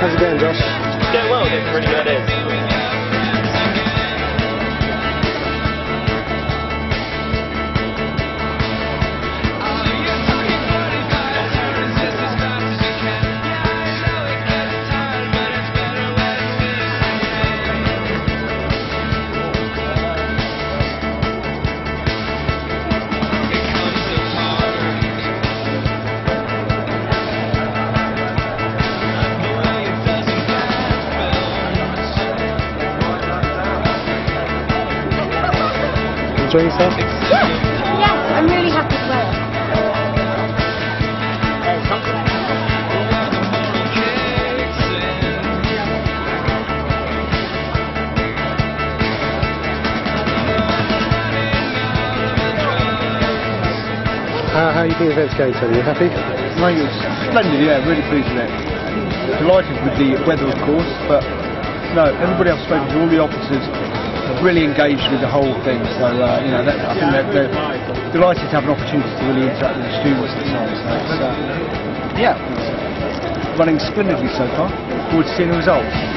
How's it going, Josh? It's going well, getting pretty good. It is. Enjoying yourself? Yes, yes, I'm really happy to wear it. How, how are you think the event's going, Tony? You happy? Mate, it's splendid, yeah, really pleased with it. Delighted with the weather, of course, but no, everybody I've spoken to, all the officers, are really engaged with the whole thing. So, uh, you know, that, I think they're, they're delighted to have an opportunity to really interact with the students so on. So, uh, yeah, running splendidly so far. Forward to seeing the results.